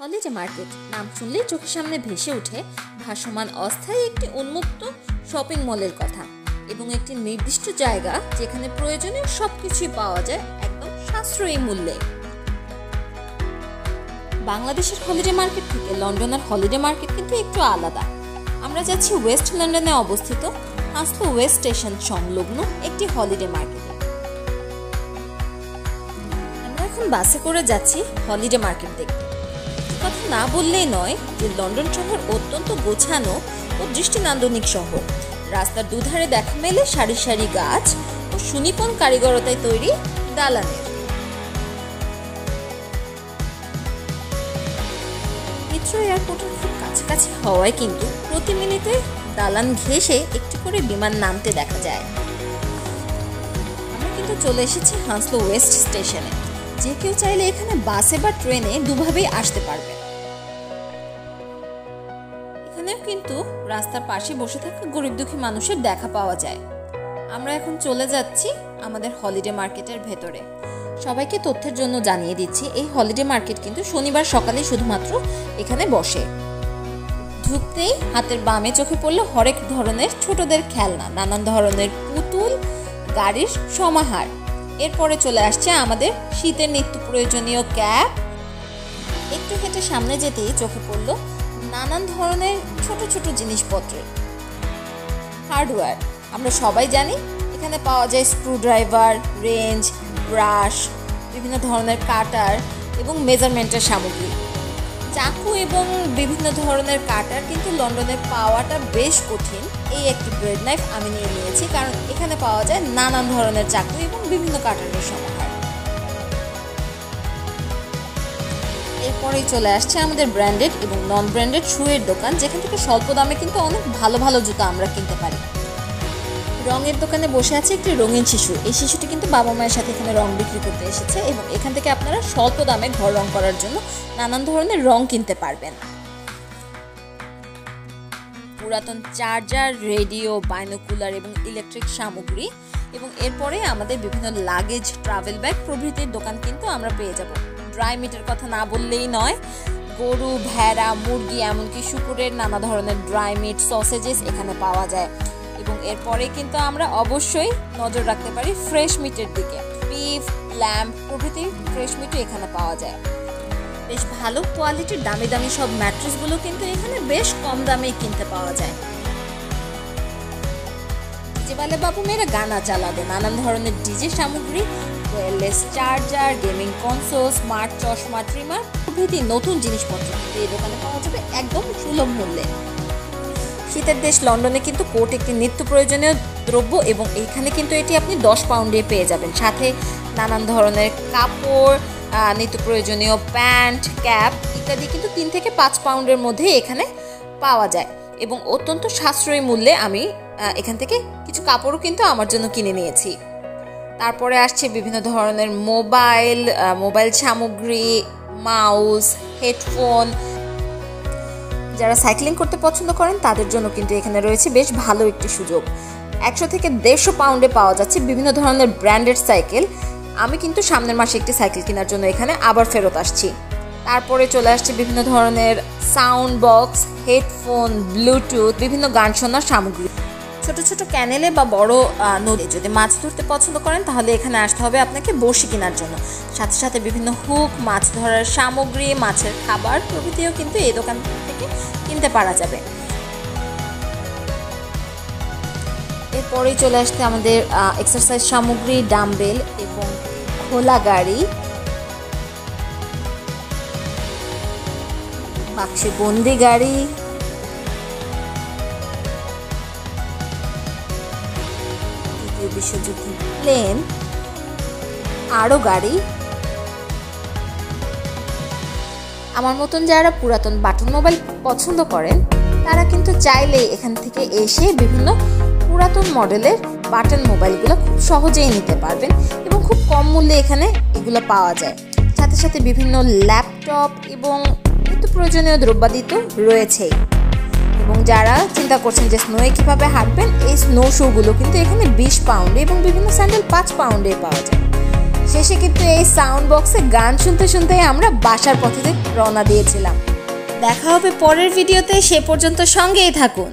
Holiday market. নাম শুনলেই চোখের সামনে ভেসে ওঠে ভাসমান অস্থায়ী একটি উন্মুক্ত শপিং মলের কথা এবং একটি নির্দিষ্ট জায়গা যেখানে প্রয়োজনীয় সব কিছুই পাওয়া যায় একদম সাশ্রয়ী মূল্যে। বাংলাদেশের হলিডে মার্কেট থেকে লন্ডনের হলিডে মার্কেট কিন্তু একটু আলাদা। আমরা যাচ্ছি ওয়েস্ট লন্ডনে অবস্থিত হাসলো ওয়েস্ট স্টেশন সংলগ্ন একটি হলিডে মার্কেটে। আমরা এখন বাসে করে যাচ্ছি হলিডে মার্কেট দেখতে। না বললেই নয় যে লন্ডন শহর অত্যন্ত গোছানো ও দৃষ্টিনান্দনিক শহর। রাস্তার দুধারে দেখা মেলে সারি সারি গাছ ও সুনিপন কারিগরতায় তৈরি দালানের। এয়ারপোর্টের খুব কাছাকাছি হওয়ায় কিন্তু প্রতি মিনিটে দালান ঘেঁষে একটি করে বিমান নামতে দেখা যায়। আমরা কিন্তু চলে এসেছি হাnsলো ওয়েস্ট স্টেশনে। যে কেউ চাইলে এখানে বাসে বা ট্রেনে দুভাবেই আসতে পারবে কিন্তু রাস্তার পাশে বসে থাকা গরিব দুঃখী মানুষের দেখা পাওয়া যায়। আমরা এখন চলে যাচ্ছি আমাদের হলিডে মার্কেটের ভেতরে। সবাইকে তথ্যের জন্য জানিয়ে দিচ্ছি, এই হলিডে মার্কেট কিন্তু শনিবার সকালে শুধুমাত্র এখানে বসে। ঢুকতেই হাতের বামে চোখে পড়ল হরেক ধরনের ছোটদের খেলনা, নানান ধরনের পুতুল, গাড়ির সমাহার। এরপরে চলে আসছে আমাদের শীতের নিত্য প্রয়োজনীয় ক্যাপ। একটু হেঁটে সামনে যেতেই চোখে পড়ল নানান ধরনের ছোট ছোট জিনিসপত্রের হার্ডওয়্যার আমরা সবাই জানি, এখানে পাওয়া যায় স্ক্রুড্রাইভার রেঞ্জ ব্রাশ বিভিন্ন ধরনের কাটার এবং মেজারমেন্টের সামগ্রী। চাকু এবং বিভিন্ন ধরনের কাটার কিন্তু লন্ডনে পাওয়াটা বেশ কঠিন। এই একটি ব্রেড নাইফ আমি নিয়ে নিয়েছি, কারণ এখানে পাওয়া যায় নানান ধরনের চাকু এবং বিভিন্ন কাটারের সমাহার এরপরেই চলে আসছে আমাদের ব্র্যান্ডেড এবং নন ব্র্যান্ডেড শুয়ের দোকান, যেখান থেকে স্বল্প দামে কিন্তু অনেক ভালো ভালো জুতো আমরা কিনতে পারি। রঙের দোকানে বসে আছে একটি রঙিন শিশু। এই শিশুটি কিন্তু বাবা মায়ের সাথে এখানে রং বিক্রি করতে এসেছে এবং এখান থেকে আপনারা স্বল্প দামে ঘর রং করার জন্য নানান ধরনের রং কিনতে পারবেন। পুরাতন চার্জার, রেডিও, বাইনোকুলার এবং ইলেকট্রিক সামগ্রী এবং এরপরে আমাদের বিভিন্ন লাগেজ ট্রাভেল ব্যাগ প্রভৃতির দোকান কিন্তু আমরা পেয়ে যাব। ড্রাই মিটের কথা না বললেই নয়। গরু, ভেড়া, মুরগি এমনকি শুকুরের নানা ধরনের ড্রাই মিট সসেজেস এখানে পাওয়া যায়। এবং এরপরে কিন্তু আমরা অবশ্যই নজর রাখতে পারি ফ্রেশ মিটের দিকে। বিফ ল্যাম্প প্রভৃতি ফ্রেশ মিটও এখানে পাওয়া যায়। বেশ ভালো কোয়ালিটির দামি দামি সব ম্যাট্রেসগুলো কিন্তু এখানে বেশ কম দামে কিনতে পাওয়া যায়। ডিজে বাবু মেয়েরা গানা চালাবে নানান ধরনের ডিজে সামগ্রী wireless charger gaming console smart চশমা ট্রিমার প্রভৃতি নতুন জিনিসপত্র এই দোকানে পাওয়া যাবে একদম সুলভ মূল্যে। শীতের দেশ লন্ডনে কিন্তু কোট একটি নিত্য প্রয়োজনীয় দ্রব্য এবং এইখানে কিন্তু এটি আপনি দশ পাউন্ডে পেয়ে যাবেন। সাথে নানান ধরনের কাপড় নিত্য প্রয়োজনীয় প্যান্ট, ক্যাপ ইত্যাদি কিন্তু তিন থেকে পাঁচ পাউন্ডের মধ্যে এখানে পাওয়া যায়। এবং অত্যন্ত সাশ্রয়ী মূল্যে আমি এখান থেকে কিছু কাপড়ও কিন্তু আমার জন্য কিনে নিয়েছি। তারপরে আসছে বিভিন্ন ধরনের মোবাইল মোবাইল সামগ্রী, মাউস, হেডফোন। যারা সাইক্লিং করতে পছন্দ করেন, তাদের জন্য কিন্তু এখানে রয়েছে বেশ ভালো একটি সুযোগ। একশো থেকে দেড়শো পাউন্ডে পাওয়া যাচ্ছে বিভিন্ন ধরনের ব্র্যান্ডেড সাইকেল। আমি কিন্তু সামনের মাসে একটি সাইকেল কেনার জন্য এখানে আবার ফেরত আসছি। তারপরে চলে আসছে বিভিন্ন ধরনের সাউন্ড বক্স, হেডফোন, ব্লুটুথ, বিভিন্ন গান শোনার সামগ্রী। ছোট ছোট ক্যানেলে বা বড় নদী যদি মাছ ধরতে পছন্দ করেন, তাহলে এখানে আসতে হবে আপনাকে বসি কেনার জন্য। সাথে সাথে বিভিন্ন হুক, মাছ ধরার সামগ্রী, মাছের খাবার প্রভৃতিও কিন্তু এই দোকান থেকে কিনতে পারা যাবে। এরপরেই চলে আসতে আমাদের এক্সারসাইজ সামগ্রী ডাম্বেল এবং খোলা গাড়ি। বাক্সে বন্দি গাড়ি। দ্বিতীয় বিশ্বযুদ্ধের প্লেন আরও গাড়ি। আমার মতন যারা পুরাতন বাটন মোবাইল পছন্দ করেন, তারা কিন্তু চাইলেই এখান থেকে এসে বিভিন্ন পুরাতন মডেলের বাটন মোবাইলগুলো খুব সহজেই নিতে পারবেন এবং খুব কম মূল্যে এখানে এগুলো পাওয়া যায়। সাথে সাথে বিভিন্ন ল্যাপটপ এবং নিত্য প্রয়োজনীয় দ্রব্যাদি তো রয়েছেই। এবং যারা চিন্তা করছেন যে স্নোয়ে কীভাবে হাঁটবেন, এই স্নো শুগুলো কিন্তু এখানে বিশ পাউন্ডে এবং বিভিন্ন স্যান্ডেল পাঁচ পাউন্ডে পাওয়া যায়। শেষে কিন্তু এই সাউন্ড বক্সে গান শুনতে শুনতে আমরা বাসার পথে রওনা দিয়েছিলাম। দেখা হবে পরের ভিডিওতে সে পর্যন্ত সঙ্গেই থাকুন।